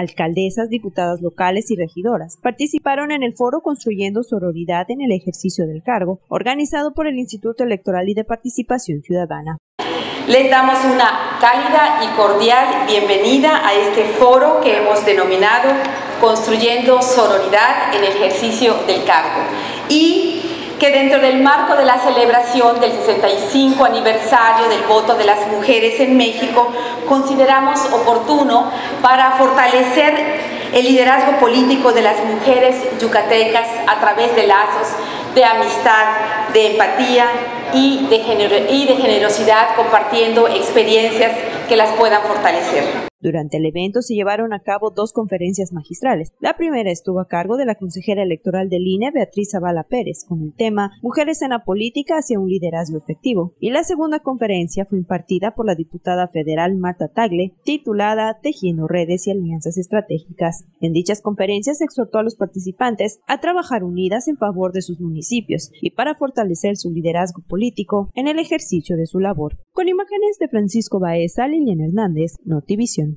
Alcaldesas, diputadas locales y regidoras participaron en el foro Construyendo Sororidad en el ejercicio del cargo, organizado por el Instituto Electoral y de Participación Ciudadana. Les damos una cálida y cordial bienvenida a este foro que hemos denominado Construyendo Sororidad en el ejercicio del cargo. Y que dentro del marco de la celebración del 65 aniversario del voto de las mujeres en México, consideramos oportuno para fortalecer el liderazgo político de las mujeres yucatecas a través de lazos de amistad, de empatía y de, y de generosidad compartiendo experiencias que las puedan fortalecer. Durante el evento se llevaron a cabo dos conferencias magistrales. La primera estuvo a cargo de la consejera electoral del INE, Beatriz Zavala Pérez, con el tema Mujeres en la política hacia un liderazgo efectivo. Y la segunda conferencia fue impartida por la diputada federal Marta Tagle, titulada Tejiendo redes y alianzas estratégicas. En dichas conferencias exhortó a los participantes a trabajar unidas en favor de sus municipios y para fortalecer su liderazgo político en el ejercicio de su labor. Con imágenes de Francisco Baeza, Lilian Hernández, Notivisión.